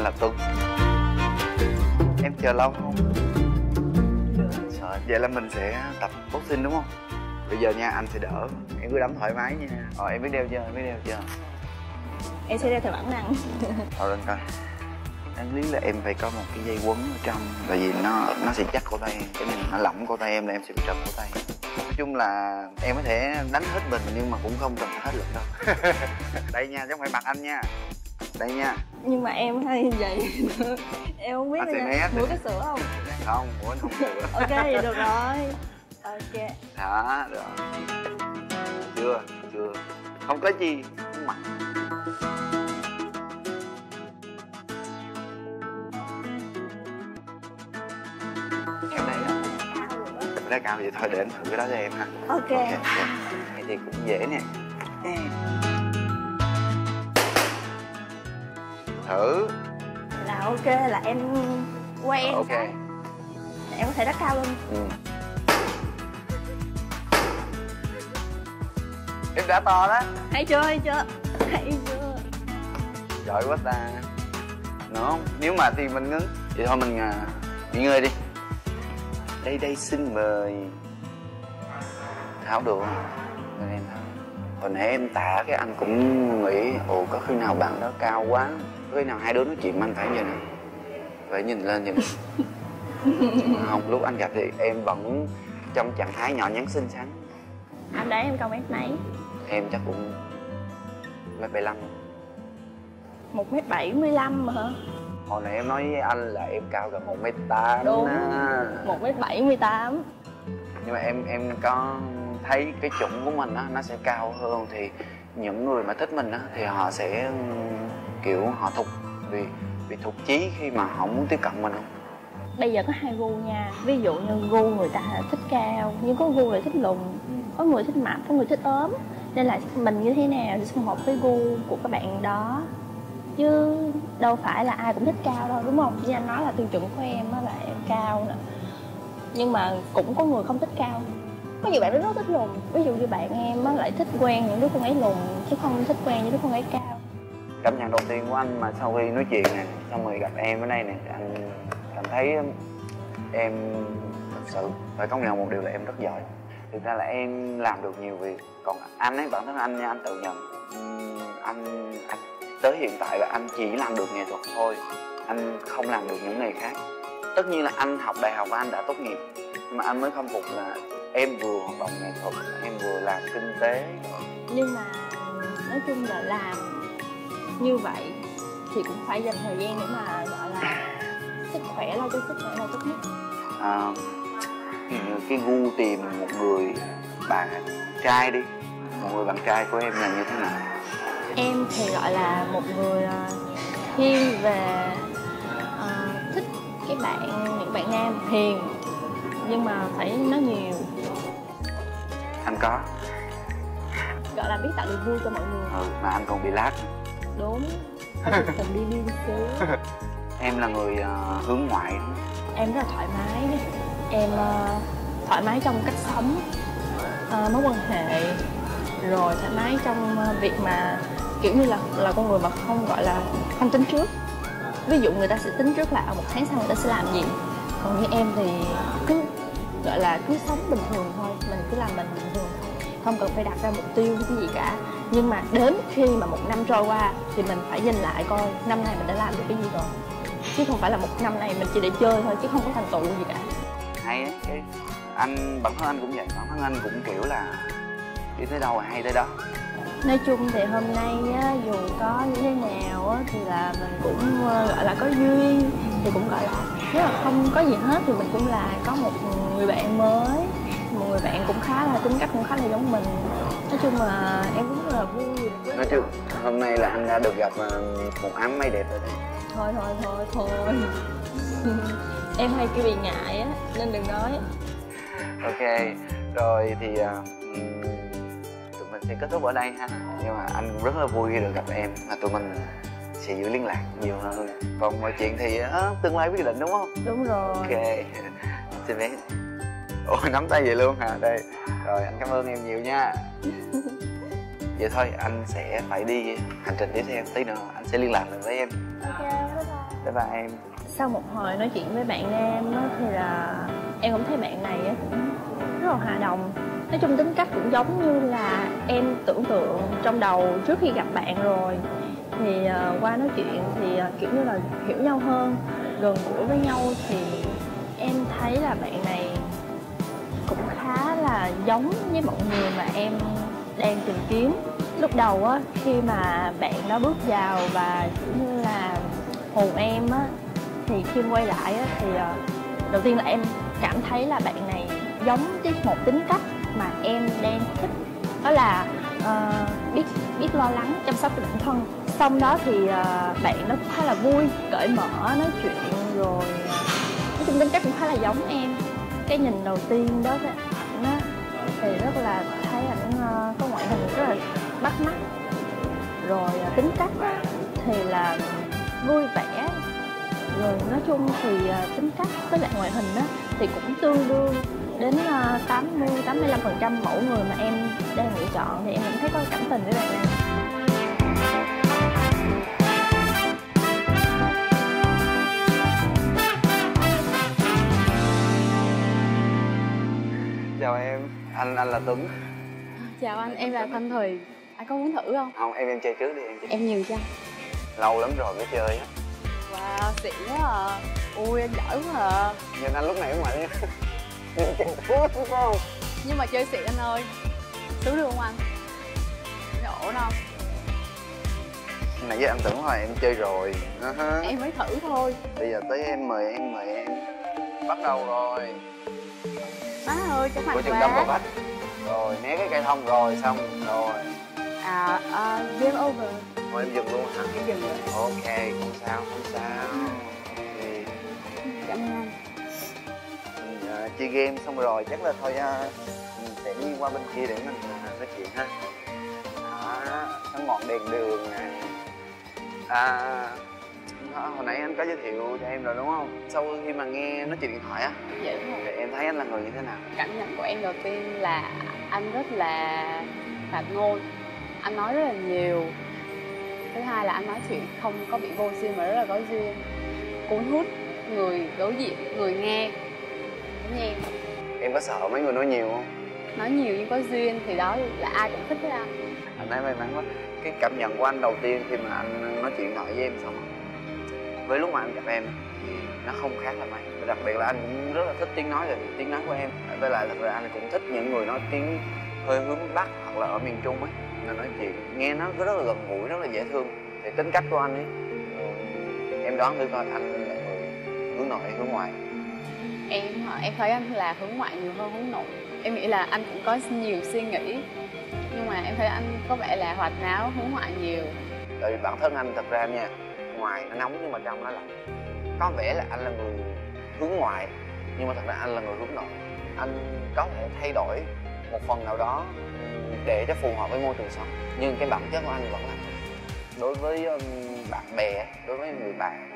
anh là tuấn. Em chờ lâu không? Sợ vậy là mình sẽ tập boxing đúng không? Bây giờ nha anh sẽ đỡ. Em cứ đấm thoải mái nha. Rồi em biết đeo chưa em biết đeo chưa em sẽ đeo theo bản năng thôi lên coi. Đáng lý là em phải có một cái dây quấn ở trong tại vì nó nó sẽ chắc cổ tay em. Cái này nó lỏng cổ tay em là em sẽ bị trật cổ tay. Nói chung là em có thể đánh hết mình nhưng mà cũng không cần hết lực đâu. Đây nha chứ không phải mặt anh nha đây nha. Nhưng mà em hay vậy. Em không biết Anh sẽ nha. né mũi có sữa không? Không muốn không được. Ok vậy được rồi. Ok. Đó rồi chưa chưa. Không có gì. Không mặn em đây á. Ra cao vậy thôi để anh thử cái đó cho em ha. Ok. Ok ok vậy thì cũng dễ nè thử. Là ok là em quen ok. cái. Em có thể đắt cao hơn ừ. em đã to đó. Hay chưa hay chưa? Hay chưa? Giỏi quá ta. Không? Nếu mà thì mình ngưng. Vậy thôi mình à, nghỉ ngơi đi. Đây đây xin mời. Tháo Mời em hồi nãy em tạ cái anh cũng nghĩ ồ có khi nào bạn đó cao quá khi nào hai đứa nói chuyện mà anh phải vậy nè phải nhìn lên vậy nè không lúc anh gặp thì em vẫn trong trạng thái nhỏ nhắn xinh xắn. Anh đấy em cao mét mấy? Em chắc cũng mét bảy lăm. Một mét bảy mươi lăm mà hả? Hồi nãy em nói với anh là em cao gần một mét tám Đúng. một mét bảy mươi tám. Nhưng mà em em có thấy cái chuẩn của mình á nó sẽ cao hơn thì những người mà thích mình á thì họ sẽ kiểu họ thục vì vì thục chí khi mà họ muốn tiếp cận mình không? Bây giờ có hai gu nha. Ví dụ như gu người ta là thích cao, nhưng có gu người thích lùn. Có người thích mập có người thích ốm. Nên là mình như thế nào thì phù hợp với gu của các bạn đó. Chứ đâu phải là ai cũng thích cao đâu, đúng không? Như anh nói là tiêu chuẩn của em á là em cao nè. Nhưng mà cũng có người không thích cao. Có nhiều bạn rất rất thích lùn. Ví dụ như bạn em á lại thích quen những đứa con gái lùn, chứ không thích quen những đứa con gái cao cảm nhận đầu tiên của anh mà sau khi nói chuyện nè, xong rồi gặp em ở đây nè, anh cảm thấy em thật sự phải công nhận một điều là em rất giỏi. Thực ra là em làm được nhiều việc, còn anh ấy, bản thân anh nha, anh tự nhận. Anh anh, tới hiện tại là anh chỉ làm được nghệ thuật thôi, anh không làm được những nghề khác. Tất nhiên là anh học đại học và anh đã tốt nghiệp nhưng mà anh mới không phục là em vừa hoạt động nghệ thuật, em vừa làm kinh tế. Nhưng mà nói chung là làm như vậy thì cũng phải dành thời gian để mà gọi là sức khỏe lo cho sức khỏe là tốt nhất. À, cái gu tìm một người bạn trai đi. Một người bạn trai của em là như thế nào? Em thì gọi là một người ờ, thiên về ờ, thích cái bạn những bạn nam hiền nhưng mà phải nói nhiều. Anh có? Gọi là biết tạo được vui cho mọi người. Ừ, mà anh còn bị lát đúng phần đi đi xíu. Em là người ờ, hướng ngoại. Em rất là thoải mái em ờ, thoải mái trong cách sống ờ, mối quan hệ rồi thoải mái trong ờ, việc mà kiểu như là là con người mà không gọi là không tính trước. Ví dụ người ta sẽ tính trước là một tháng sau người ta sẽ làm gì? Còn như em thì cứ gọi là cứ sống bình thường thôi mình cứ làm mình bình thường thôi không cần phải đặt ra mục tiêu cái gì cả. Nhưng mà đến khi mà một năm trôi qua thì mình phải nhìn lại coi năm nay mình đã làm được cái gì rồi. Chứ không phải là một năm này mình chỉ để chơi thôi chứ không có thành tựu gì cả. Hay á cái anh bản thân anh cũng vậy bản thân anh cũng kiểu là đi tới đâu là hay tới đó. Nói chung thì hôm nay á, dù có như thế nào á, thì là mình cũng ờ, gọi là có duyên thì cũng gọi là nếu mà không có gì hết thì mình cũng là có một người bạn mới một người bạn cũng khá là tính cách cũng khá là giống mình. Nói chung là em cũng rất là vui. Nói chung hôm nay là anh đã được gặp ờ, một áng mây đẹp rồi đấy. Thôi thôi thôi thôi. Em hay kêu bị ngại á nên đừng nói. Ok rồi thì ừm, tụi mình sẽ kết thúc ở đây ha. Nhưng mà anh cũng rất là vui khi được gặp em và tụi mình sẽ giữ liên lạc nhiều hơn. Còn mọi chuyện thì ờ, tương lai quyết định đúng không? Đúng rồi. Ok xin phép ôi nắm tay vậy luôn hả? Đây. Rồi anh cảm ơn em nhiều nha. Vậy thôi anh sẽ phải đi hành trình tiếp theo. Tí nữa anh sẽ liên lạc lại với em. Ok bye bye. Bye bye em. Sau một hồi nói chuyện với bạn nam á thì là em cũng thấy bạn này á cũng rất là hòa đồng. Nói chung tính cách cũng giống như là em tưởng tượng trong đầu trước khi gặp bạn rồi. Thì uh, qua nói chuyện thì uh, kiểu như là hiểu nhau hơn. Gần gũi với nhau thì em thấy là bạn là giống với mọi người mà em đang tìm kiếm. Lúc đầu á khi mà bạn đó bước vào và kiểu như là hồn em á thì khi quay lại á thì ờ, đầu tiên là em cảm thấy là bạn này giống với một tính cách mà em đang thích. Đó là uh, biết biết lo lắng chăm sóc cho bản thân. Xong đó thì uh, bạn nó cũng khá là vui cởi mở nói chuyện rồi nói chung tính cách cũng khá là giống em. Cái nhìn đầu tiên đó là thấy ảnh có ngoại hình rất là bắt mắt. Rồi à, tính cách á, thì là vui vẻ. Rồi nói chung thì à, tính cách với lại ngoại hình á thì cũng tương đương đến à, 80 85 phần trăm mẫu người mà em đang lựa chọn. Thì em cũng thấy có cảm tình với bạn này anh anh là tuấn. Chào anh em là thanh thùy. Anh có muốn thử không? Không em em chơi trước đi em chơi. Em nhường cho lâu lắm rồi mới chơi á. Wow xịn quá à. Ui anh giỏi quá à. Nhìn anh lúc này cũng mạnh đúng không? Nhưng mà chơi xịn anh ơi. Xuống được không anh? Ổn không nãy giờ anh tưởng là em chơi rồi. Uh-huh. em mới thử thôi. Bây giờ tới em mời em mời em. Bắt đầu rồi má ơi chóng mặt của chừng đâm vào quá vách rồi né cái cây thông rồi xong rồi. À à, game over. Thôi em dừng luôn hả? Em dừng rồi ok không sao không sao. Thì cảm ơn anh. Uh, chơi game xong rồi chắc là thôi uh, mình sẽ đi qua bên kia để mình uh, nói chuyện ha. Đó nó ngọn đèn đường này à hồi nãy anh có giới thiệu cho em rồi đúng không? Sau khi mà nghe nói chuyện điện thoại á vậy đúng không thì em thấy anh là người như thế nào? Cảm nhận của em đầu tiên là anh rất là hoạt ngôn. Anh nói rất là nhiều. Thứ hai là anh nói chuyện không có bị vô duyên mà rất là có duyên. Cuốn hút người đối diện người nghe. Giống như em. Em có sợ mấy người nói nhiều không? Nói nhiều nhưng có duyên thì đó là ai cũng thích với anh anh thấy may mắn quá. Cái cảm nhận của anh đầu tiên khi mà anh nói chuyện điện thoại với em xong với lúc mà anh gặp em thì nó không khác là mấy đặc biệt là anh cũng rất là thích tiếng nói rồi tiếng nói của em. Với lại thật ra anh cũng thích những người nói tiếng hơi hướng bắc hoặc là ở miền trung ấy. Là nói chuyện nghe nó rất là gần gũi rất là dễ thương. Thì tính cách của anh ấy ừ, em đoán thử coi anh là người hướng nội hay hướng ngoại? Em em thấy anh là hướng ngoại nhiều hơn hướng nội. Em nghĩ là anh cũng có nhiều suy nghĩ nhưng mà em thấy anh có vẻ là hoạt náo hướng ngoại nhiều. Tại vì bản thân anh thật ra nha ngoài nó nóng nhưng mà trong nó lạnh có vẻ là anh là người hướng ngoại nhưng mà thật ra anh là người hướng nội. Anh có thể thay đổi một phần nào đó để cho phù hợp với môi trường sống nhưng cái bản chất của anh vẫn là đối với ừm, bạn bè đối với người bạn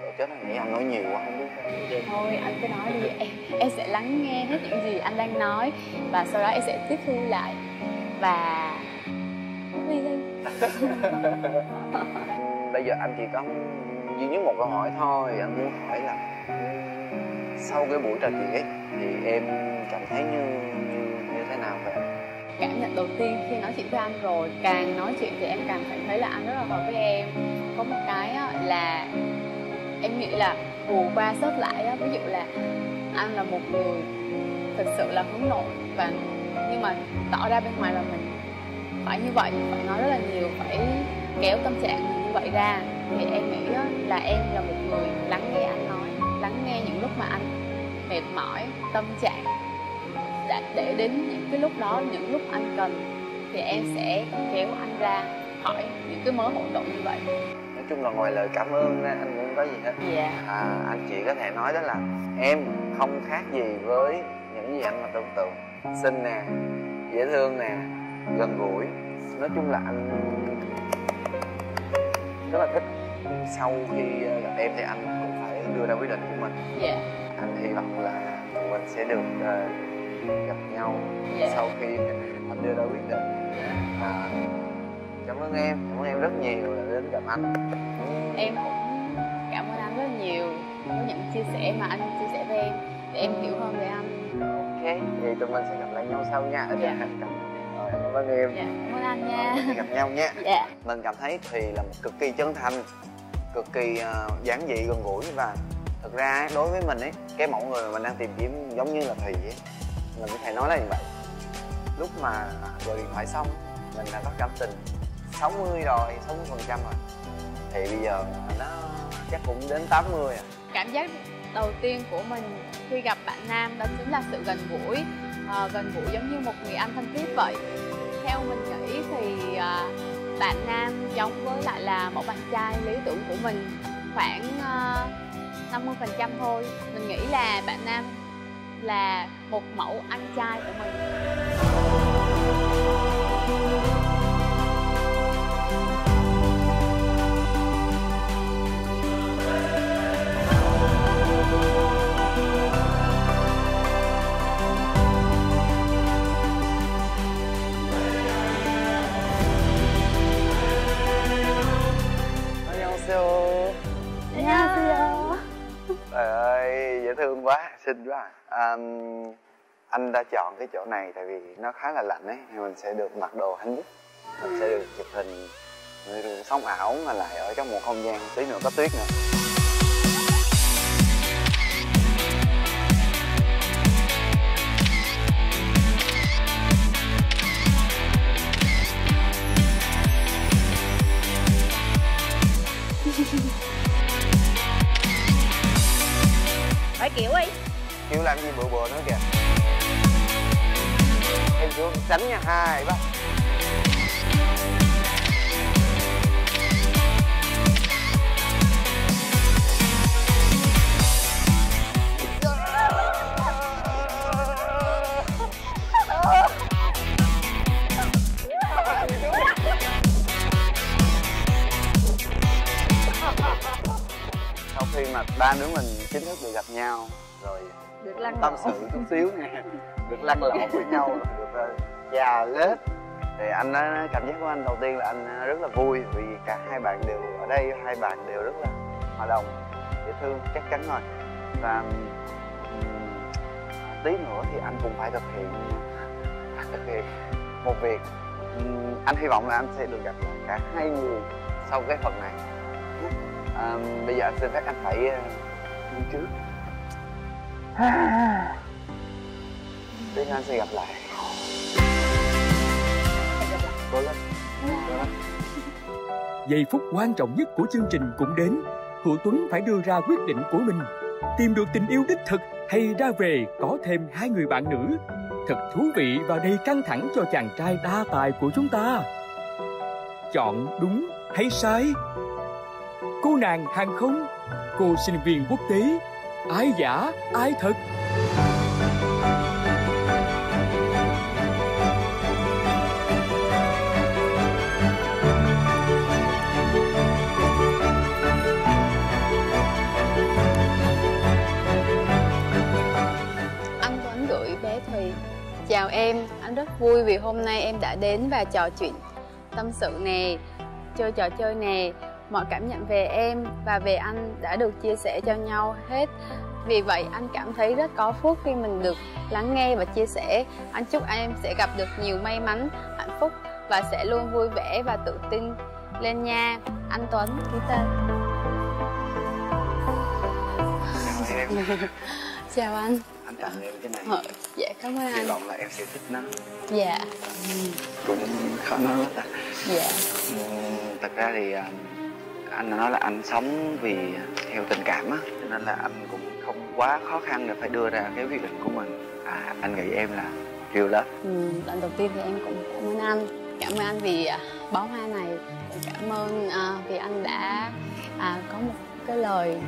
người chết anh nghĩ anh nói nhiều quá không biết thôi anh cứ nói đi. Em em sẽ lắng nghe hết những gì anh đang nói và sau đó em sẽ tiếp thu lại. Và đi đi Ừm, bây giờ anh chỉ có duy nhất một câu hỏi thôi. Anh muốn hỏi là sau cái buổi trò chuyện ấy thì em cảm thấy như như như thế nào vậy? Cảm nhận đầu tiên khi nói chuyện với anh rồi càng nói chuyện thì em càng cảm thấy là anh rất là hợp với em. Có một cái là em nghĩ là bù qua sớt lại á, ví dụ là anh là một người thực sự là hướng nội và nhưng mà tỏ ra bên ngoài là mình phải như vậy phải nói rất là nhiều phải kéo tâm trạng như vậy ra thì em nghĩ á, là em là một người lắng nghe anh nói lắng nghe những lúc mà anh mệt mỏi tâm trạng. Để, để đến những cái lúc đó những lúc anh cần thì em sẽ kéo anh ra hỏi những cái mớ hỗn độn như vậy. Nói chung là ngoài lời cảm ơn ra anh cũng không có gì hết. Dạ. À, anh chỉ có thể nói đó là em không khác gì với những gì anh mà tưởng tượng. Xinh nè dễ thương nè gần gũi. Nói chung là anh rất là thích. Sau khi ờ, gặp em thì anh cũng phải đưa ra quyết định của mình. Dạ. Anh hy vọng là mình sẽ được ờ, gặp nhau Dạ. sau khi anh đưa ra quyết định. À, cảm ơn em cảm ơn em rất nhiều là đến gặp anh. Em cũng cảm có những chia sẻ mà anh chia sẻ với em để em hiểu hơn về anh. Ok vậy tụi mình sẽ gặp lại nhau sau nha. Dạ. Rồi, cảm ơn em. Dạ cảm ơn anh nha. Rồi, gặp nhau nha. Dạ. Mình cảm thấy Thùy là một cực kỳ chân thành cực kỳ ờ, giản dị gần gũi và thực ra ấy, đối với mình ấy cái mẫu người mà mình đang tìm kiếm giống như là Thùy ấy mình có thể nói là như vậy. Lúc mà gọi điện thoại xong mình đã có cảm tình 60 rồi 60 phần trăm rồi. Thì bây giờ nó chắc cũng đến 80 à. Cảm giác đầu tiên của mình khi gặp bạn nam đó chính là sự gần gũi Ờ, gần gũi giống như một người anh thân thiết vậy. Theo mình nghĩ thì ờ, bạn nam giống với lại là một bạn trai lý tưởng của mình khoảng ờ, uh, 50% thôi. Mình nghĩ là bạn nam là một mẫu anh trai của mình. 안녕하세요 안녕하세요 Trời ơi, dễ thương quá, xinh quá à, Anh đã chọn cái chỗ này tại vì nó khá là lạnh ấy Thì mình sẽ được mặc đồ hạnh phúc Mình sẽ được chụp hình người sống ảo mà lại ở trong một không gian tí nữa có tuyết nữa kiểu đi. Kiểu làm gì bừa bừa nữa kìa. Em xuống đánh nha, hai, ba khi mà ba đứa mình chính thức được gặp nhau rồi được lăn tâm lộn. sự chút xíu nha được lăn lộn với nhau được uh, già lết. Thì anh nói cảm giác của anh đầu tiên là anh rất là vui vì cả hai bạn đều ở đây hai bạn đều rất là hòa đồng dễ thương chắc chắn rồi. Và tí nữa thì anh cũng phải thực hiện thực hiện một việc. Anh hy vọng là anh sẽ được gặp lại cả hai người sau cái phần này à, bây giờ anh xin phép anh phải ờ, đi trước. Tí nữa anh sẽ gặp lại. Cố lên Giây phút quan trọng nhất của chương trình cũng đến. Hữu Tuấn phải đưa ra quyết định của mình. Tìm được tình yêu đích thực hay ra về có thêm hai người bạn nữ. Thật thú vị và đầy căng thẳng cho chàng trai đa tài của chúng ta. Chọn đúng hay sai? Cô nàng hàng không Cô sinh viên quốc tế Ai giả ai thật. Anh Tuấn gửi bé Thùy. Chào em, anh rất vui vì hôm nay em đã đến và trò chuyện tâm sự nè Chơi trò chơi nè. Mọi cảm nhận về em và về anh đã được chia sẻ cho nhau hết. Vì vậy anh cảm thấy rất có phước khi mình được lắng nghe và chia sẻ. Anh chúc em sẽ gặp được nhiều may mắn, hạnh phúc Và sẽ luôn vui vẻ và tự tin lên nha. Anh Tuấn, ký tên. Chào em Chào anh Anh tặng em cái này. Ờ, Dạ cảm ơn Hy anh. vọng là em sẽ thích nó. Dạ, Cũng khó nói lắm ta. Dạ. Ừm, Thật ra thì à, anh nói là anh sống vì theo tình cảm á Cho nên là anh cũng không quá khó khăn để phải đưa ra cái quyết định của mình. À anh nghĩ em là real lắm Ừ, lần đầu tiên thì em cũng cảm ơn anh. Cảm ơn anh vì à, bó hoa này. Cảm ơn uh, vì anh đã uh, có một cái lời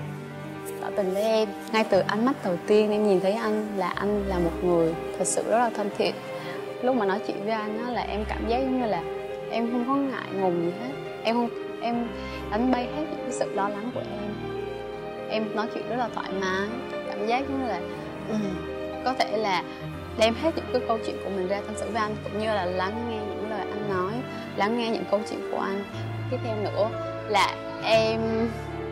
tỏ tình với em. Ngay từ ánh mắt đầu tiên em nhìn thấy anh là anh là một người thật sự rất là thân thiện. Lúc mà nói chuyện với anh á là em cảm giác giống như là em không có ngại ngùng gì hết. Em không em đánh bay hết những cái sự lo lắng của em. Em nói chuyện rất là thoải mái cảm giác giống như là ừ, có thể là đem hết những cái câu chuyện của mình ra tâm sự với anh cũng như là lắng nghe những lời anh nói lắng nghe những câu chuyện của anh. Tiếp theo nữa là em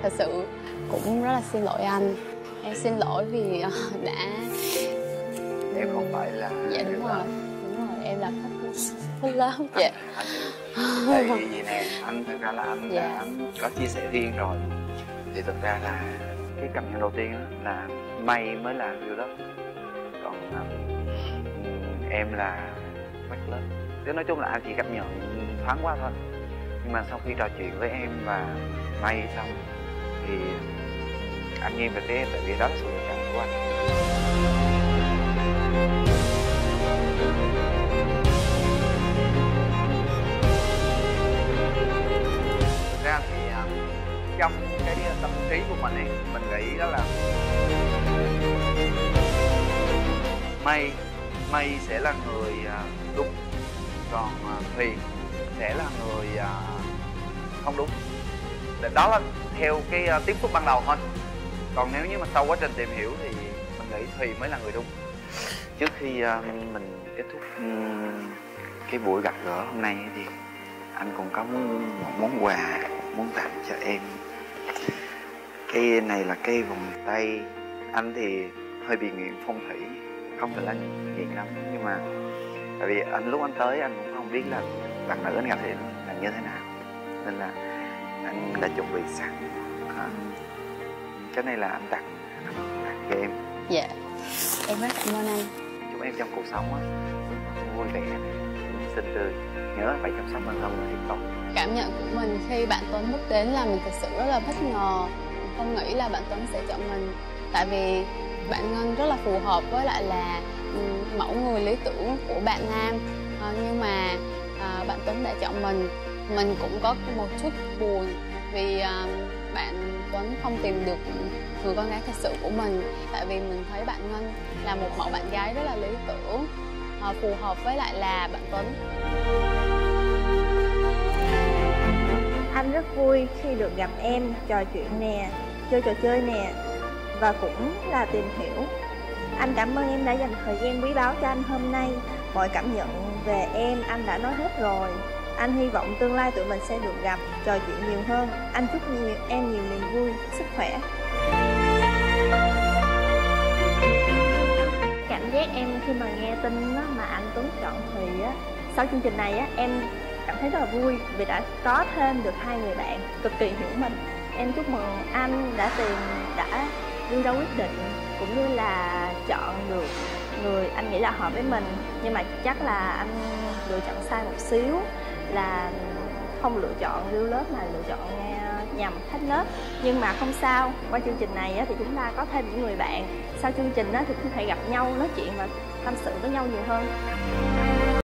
thật sự cũng rất là xin lỗi anh. Em xin lỗi vì ờ, đã em không phải là dạ đúng rồi đúng rồi em là khách khách lớn dạ. anh tại vì gì nè anh thực ra là anh Dạ. đã có chia sẻ riêng rồi. Thì thực ra là cái cảm nhận đầu tiên là may mới là điều đó. Còn um, em là mắt lớp. Chứ nói chung là anh chỉ cảm nhận thoáng qua thôi. Nhưng mà sau khi trò chuyện với em và may xong thì anh nghiêng về phía em tại vì đó là sự lựa chọn của anh ra thì à, trong cái à, tâm trí của mình này mình nghĩ đó là mây mây sẽ là người à, đúng. Còn à, sẽ là người không đúng. Để- đó là theo cái à, tiếp xúc ban đầu thôi. Còn nếu như mà sau quá trình tìm hiểu thì mình nghĩ thùy mới là người đúng. Trước khi mình kết thúc cái buổi gặp gỡ hôm nay thì anh cũng có muốn một món quà muốn tặng cho em. Cái này là cái vòng tay. Anh thì hơi bị nghiện phong thủy không phải là nghiện lắm nhưng mà tại vì anh lúc anh tới anh cũng không biết là bạn nữ anh gặp thì là như thế nào. Nên là anh đã chuẩn bị sẵn à, cái này là anh tặng anh tặng cho em. Dạ. Em rất cảm ơn anh. Chúc em trong cuộc sống á vui vẻ xinh tươi. Nhớ phải chăm sóc bản thân mình tốt cảm nhận của mình khi bạn Tuấn bước đến là mình thật sự rất là bất ngờ. Mình không nghĩ là bạn Tuấn sẽ chọn mình. Tại vì bạn Ngân rất là phù hợp với lại là mẫu người lý tưởng của bạn Nam. À, nhưng mà à, bạn Tuấn đã chọn mình. Mình cũng có một chút buồn vì à, bạn Tuấn không tìm được người con gái thật sự của mình. Tại vì mình thấy bạn Ngân là một mẫu bạn gái rất là lý tưởng à, phù hợp với lại là bạn Tuấn. Anh rất vui khi được gặp em, trò chuyện nè, chơi trò chơi nè và cũng là tìm hiểu. Anh cảm ơn em đã dành thời gian quý báu cho anh hôm nay. Mọi cảm nhận về em anh đã nói hết rồi. Anh hy vọng tương lai tụi mình sẽ được gặp, trò chuyện nhiều hơn. Anh chúc nhiều em nhiều niềm vui, sức khỏe. Cảm giác em khi mà nghe tin mà anh Tuấn chọn thì á, sau chương trình này á, em cảm thấy rất là vui vì đã có thêm được hai người bạn cực kỳ hiểu mình. Em chúc mừng anh đã tìm, đã đưa ra quyết định cũng như là chọn được người anh nghĩ là hợp với mình. Nhưng mà chắc là anh lựa chọn sai một xíu, là không lựa chọn lưu lớp mà lựa chọn nghe nhằm khách lớp. Nhưng mà không sao, qua chương trình này thì chúng ta có thêm những người bạn. Sau chương trình thì cũng thể gặp nhau, nói chuyện và tâm sự với nhau nhiều hơn.